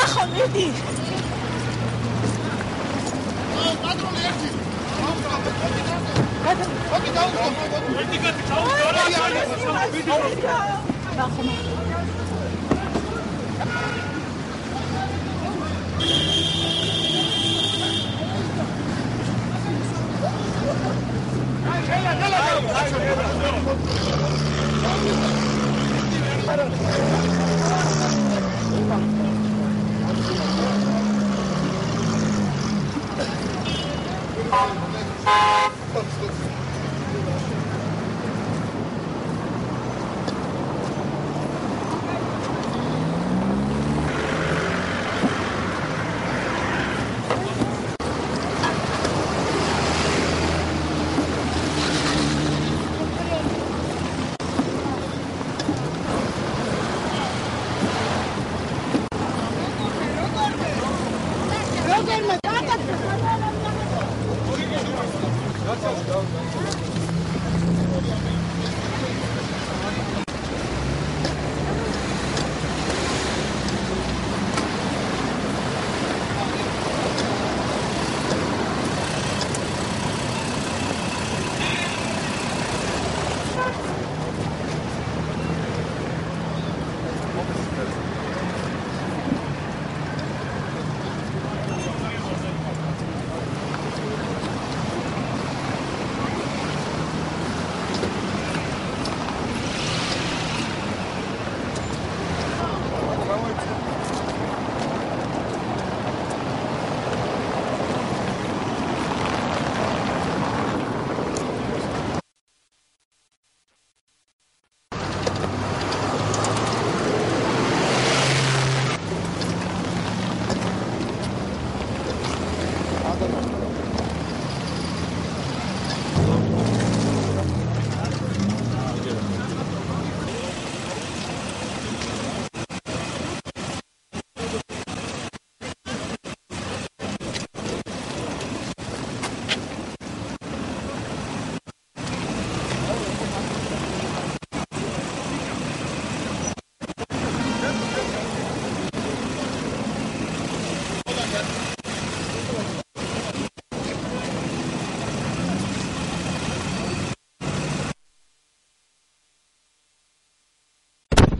ახლა მიდი პატრონი ერთი ოკი დაუწყო ერთი კაცი დაუწყო ნახო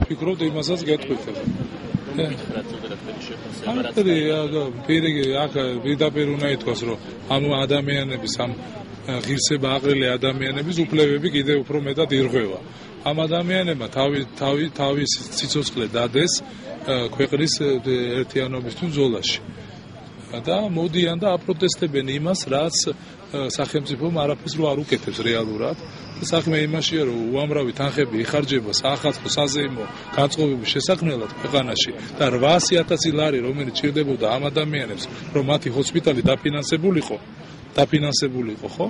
ფიქრობთ იმასაც გეტყვით. აკრი პირი აქ პირდაპირ უნდა ითქვას რომ ამ ადამიანების ამ ღირსება აყრილი ადამიანების უფლებები კიდევ უფრო მეტად ირღვევა. ამ ადამიანებმა თავი თავი თავის ციცოცხლე დადეს ქვეყნის ერთიანობისთვის ბრძოლაში. და მოდიან და აპროტესტებენ იმას, რაც სახელმწიფომ არაფერს რო არ უკეთებს რეალურად. საქმე იმაშია, რომ უამრავი თანხები იხარჯება საახალწლო საზეიმო განწყობების შესაქმნელად ქვეყანაში და 800000 ლარი, რომელიც ჭირდებოდა ამ ადამიანებს, რომ მათი ჰოსპიტალი დაფინანსებულიყო, დაფინანსებულიყო, ხო?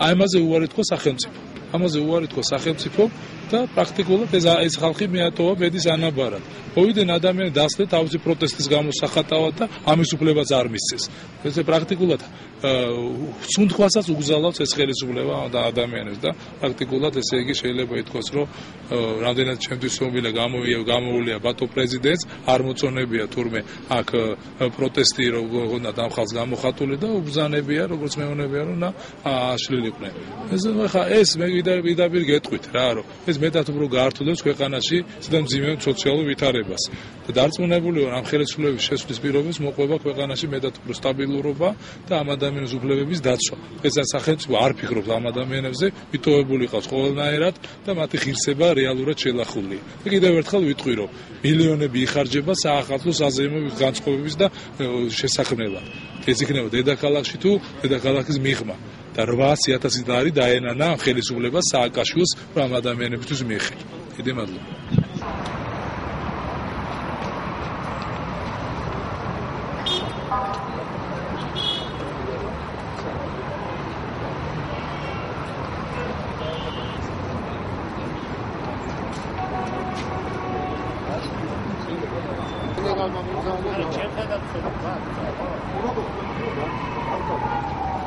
აი ამაზე უარი თქვა სახელმწიფო. ამაზე უარი თქვა სახელმწიფო და პრაქტიკულად ეს ეს ხალხი მეატოვა ბედის ანაბარად. მოვიდნენ ადამიანი დასწრეთ თავისი პროტესტის გამო სახატავად და ამის უფლებაც არ მისცეს. ესე პრაქტიკულად სუნთქვასაც უგზავნავს ეს ხელისუფლება და ადამიანებს და პრაქტიკულად ესე იგი შეიძლება ითქვას რომ რამდენად ჩემთვის მომილა გამოვია გამოულია ბატო პრეზიდენტს არ მოწონებია თურმე აქ პროტესტი როგორ და ამ ხალხს გამოხატული და უბზანებია როგორც მეუბნებია რომ აშლილიყვნენ ეს ხა ეს მე ვიდაბիր გეტყვით რა რომ ეს მეტად უფრო გაართულებს ქვეყანაში ზედამ ძიმე სოციალურ ვითარებას და დარწმუნებული ვარ ამ ხელისუფლების შესვლის პირობებს მოყვება ქვეყანაში მეტად უფრო სტაბილურობა და ამ ადამიანის უფლებების დაცვა. ეს სახელმწიფო არ ფიქრობს ამ ადამიანებზე, მიტოვებული ყავს ყოველნაირად და მათი ღირსება რეალურად შელახულია. და კიდევ ერთხელ ვიტყვი, რომ მილიონები იხარჯება საახალწლო საზეიმოების განწყობების და შესაქმნელად. ეს იქნება დედაქალაქში თუ დედაქალაქის მიღმა. და 800000 ლარი დაენანა ხელისუფლებას სააკაშვილს რომ ადამიანებისთვის მიიღე. დიდი მადლობა.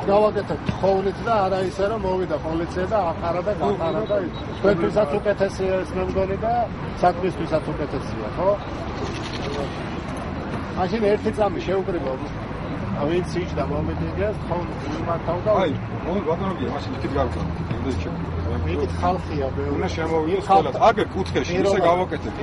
გავაკეთებ ხოვლით და არა ისე რომ მოვიდა პოლიცია და ახარა და გახარა და თქვენთვისაც უკეთესია ეს მე მგონი და საქმისთვისაც უკეთესია ხო? მაშინ ერთი წამი შეუკრიბო ვინც იჯდა მომედინგეს ხომ იმართავ და აი, მომ ბატონებია, მაშინ იქით გავკეთე. იმდენ შეგვიძლია. იქით ხალხია ბევრი უნდა შემოვიდეს ყველა. აგერ კუთხეში ისე გავაკეთეთ.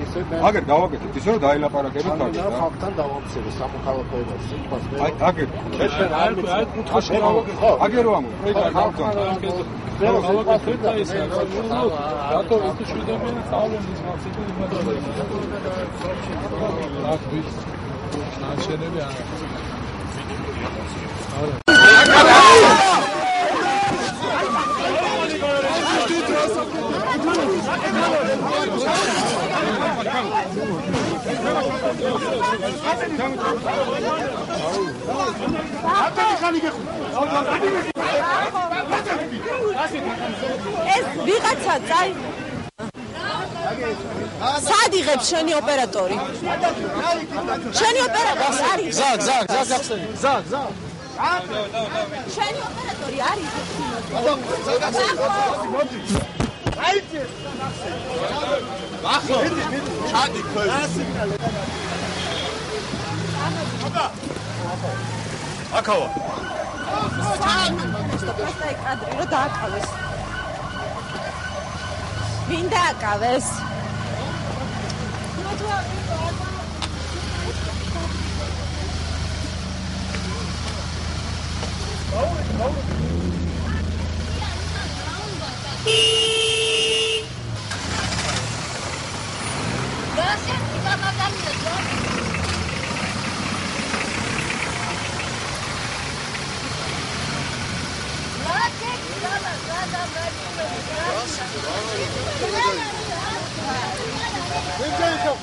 აგერ გავაკეთეთ ისე რომ დაილაპარაკებით ხალხთან კარგად. ხალხთან დავამცირე სამოქალაქოებას სიტყვას აი, აგერ კუთხეში. აი აი კუთხეში გავაკეთე. აგერ რომ პროექტი ზერო სიტყვას ვერ და ის რატო ეს შვიდობენ წავლენის მახსოვს იმადა. აკვის ნაშენები არა. ეს ვიღაცა წაი სად იღებს შენი ოპერატორი? შენი ოპერატორი არის? გზა გზა გახსენი გზა გზა შენი ოპერატორი არის? აქავა. და კადრი რომ დააკავეს. ვინ დააკავეს?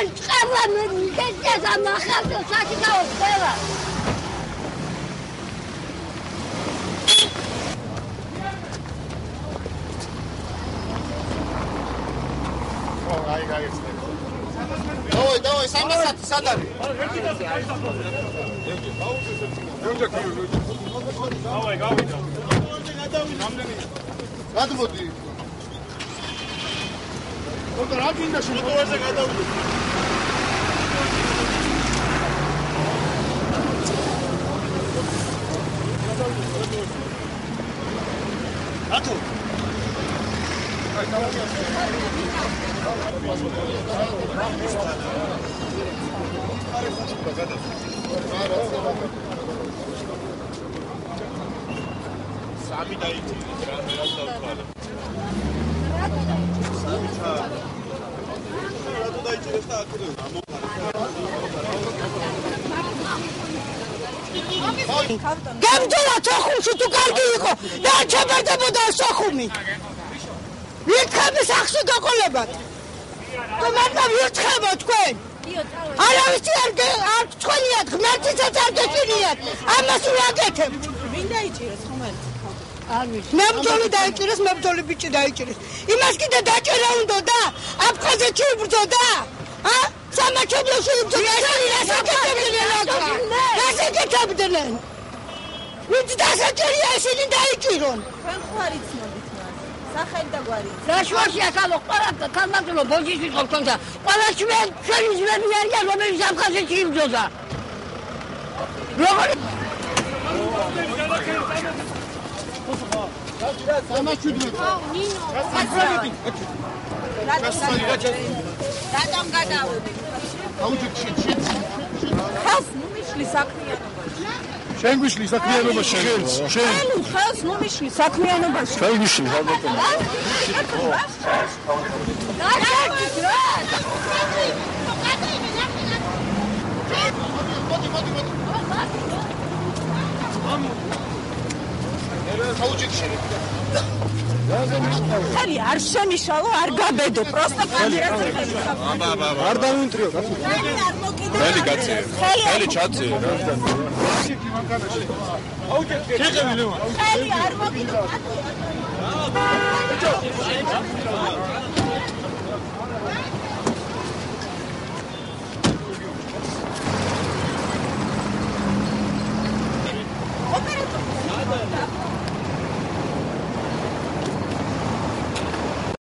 თან წავა მე მიგეძა მახალდო საკითხაო ყველა აი გაიხსნა დავაი, დავაი, 300 სად არის? გადმოდი. ოდო რა გინდა შემოყვაზე გადავიდე. ათო სამი დაიჭირეს რა რა დავთვალე. რატო დაიჭირეს და აქ გამდელა სოხუმში თუ კარგი იყო და ჩაბარდებოდა სოხუმი. ვირთხები სახში გაყოლებათ თუ მარტო ვირთხებო თქვენ. არავის არ არ თქვენიათ ღმერთისაც არ გეჭირიათ. ამას უ აკეთებთ ვინ დაიჭირეს ხომალდი? მებრძოლი დაიჭირეს მებრძოლი ბიჭი დაიჭირეს. იმას კიდე დაჭერა უნდა და აფხაზეთში იბრძოდა ა სამაჩაბლოში იბრძოდა რას აკეთებდნენ აქა რას აკეთებდნენ? ვინც დასაჭერია ისინი დაიჭირონ. თქვენ ხო არ იცნობთ მას? სახელი და გვარი. რაშვაში ახალო ყველა კალმატულო ბოჯის იყო თქონდა ყველა ჩვენ ჩვენი ძმები არიან რომელიც აფხაზეთში იბრძოდა როგორ რატომ გადავედი? აუჯი შენ ხელს ნუ მიშლი საქმიანობაში. შენ გვიშლი საქმიანობა შენ შენ ნუ ხელს ნუ მიშლი საქმიანობაში. შენ გვიშლი ალბათ მოდი მოდი მოდი აუჯი ჩაუჯიქში. ხელი არ შემიშალო, არ გაბედო, პროსტა კანდიდატი. აბა, აბა, აბა. არ დავინტრიო, კაცო. ხელი კაცი. ხელი ჩაცი. ხელი ლევან. ხელი არ მოკიდო, კაცო. ოპერატორი.